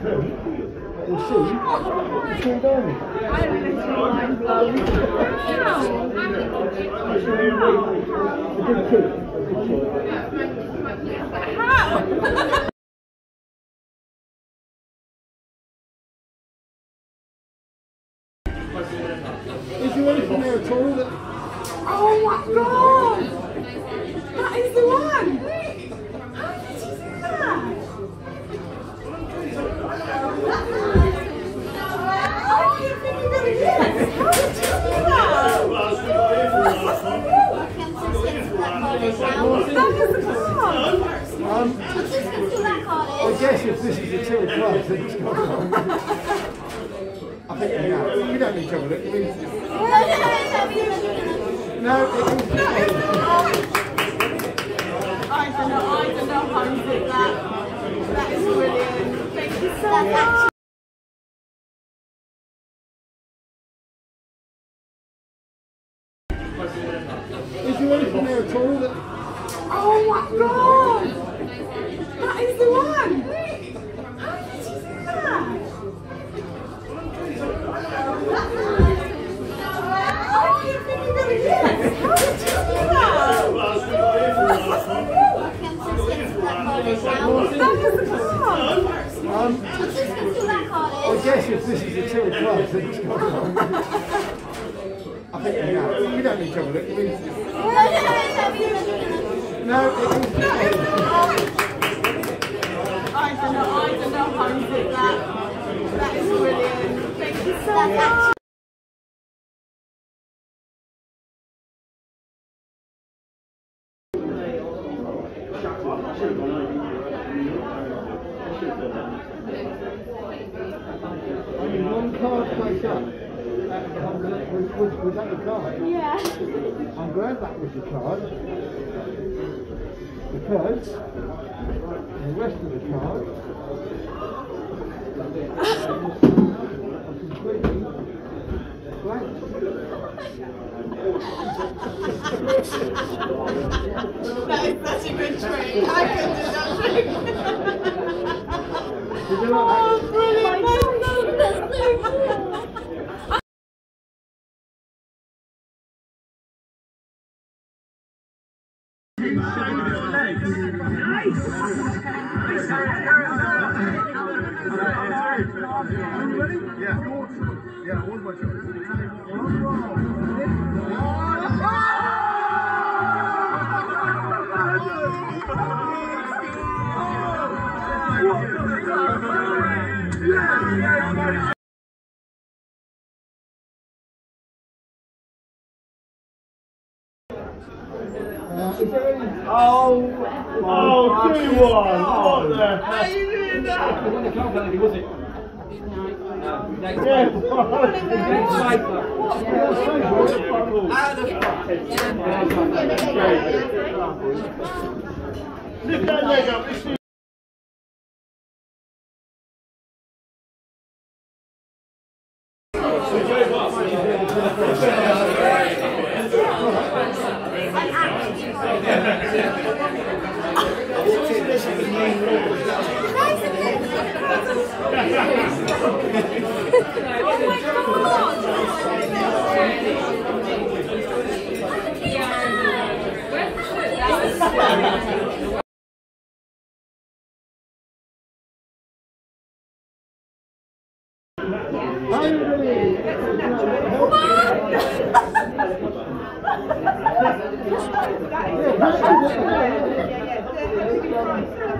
We'll see. It's all down. A big kid. A big kid. How? Um, I guess if this is a till club, then it's got on. I think you know. You don't need to have a look. I mean, no, it, I don't know, I don't know how you did that. That is brilliant. Thank you so much. is there anything there at all that Oh my god! That is the one! How did you do that? Oh, you think you're gonna get it? How did you do that? That is the card! um, I guess if this is a till club, then it's got on. I think you know. You don't need to have a look. I mean, no, it, I don't know, I don't know how you did that. That is brilliant. Thank you so much. I mean, one card place up. Uh, was, was, was that the card? Yeah. I'm glad that was the card. Because the rest of the blank. That is such a good trick. I could do that trick. Yeah. Yeah, what was my choice? Is there. Oh, the heck? you doing that? It wasn't was it? No. Yeah, Lift that leg up.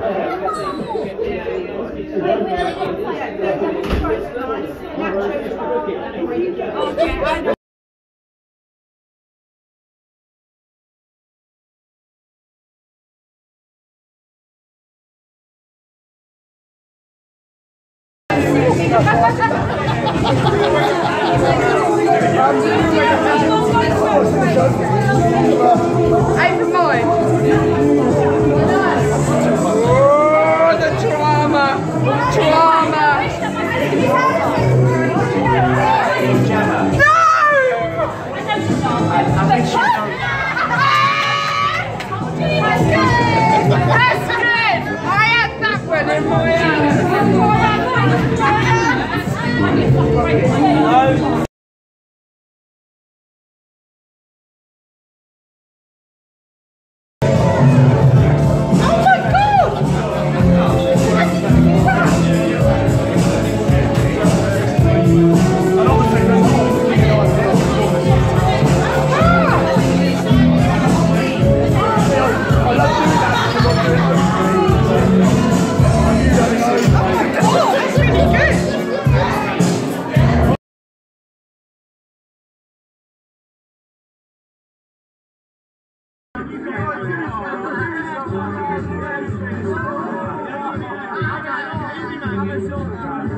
Are you Hij is mooi.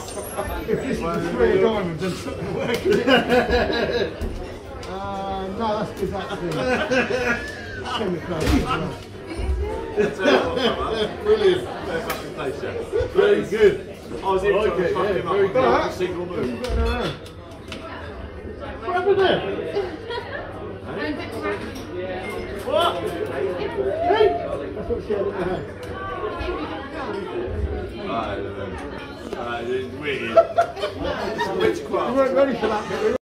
If this is the three diamonds, then something working. uh, no, that's because that's the chemical. Brilliant. Fair fucking place, yeah. Very good. I was in fuck him up. very good. got single move. What happened there? What? Hey! That's what she had in her hand. I don't know. Uh, it's weird. It's You witchcraft. weren't ready for that bit, were you?